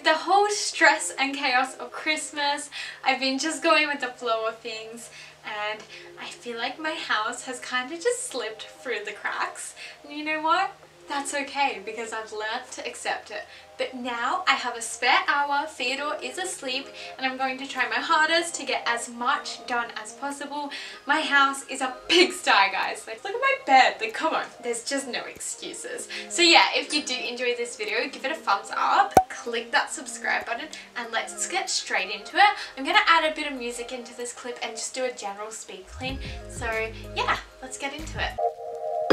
with the whole stress and chaos of Christmas, I've been just going with the flow of things and I feel like my house has kind of just slipped through the cracks. And you know what? That's okay because I've learned to accept it. But now I have a spare hour, Theodore is asleep and I'm going to try my hardest to get as much done as possible. My house is a pigsty guys. Like look at my bed, like come on. There's just no excuses. So yeah, if you do enjoy this video, give it a thumbs up, click that subscribe button and let's get straight into it. I'm gonna add a bit of music into this clip and just do a general speed clean. So yeah, let's get into it.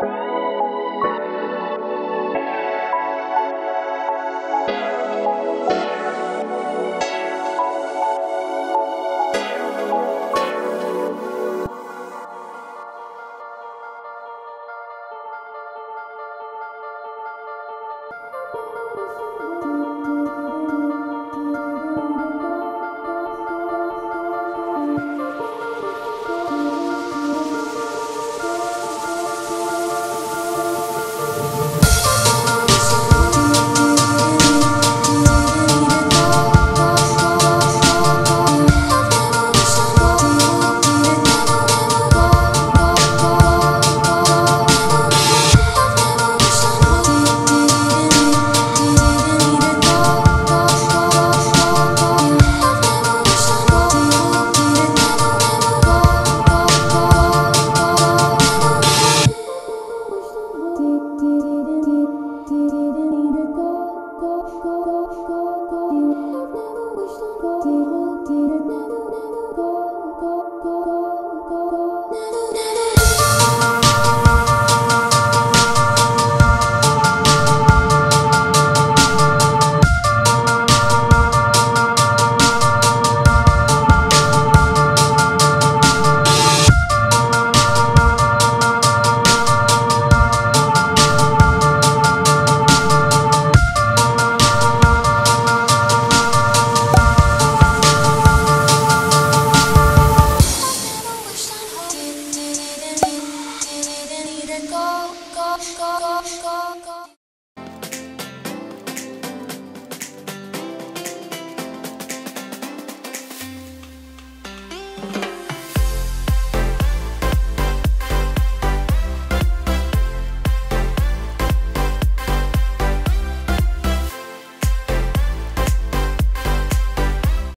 go, go,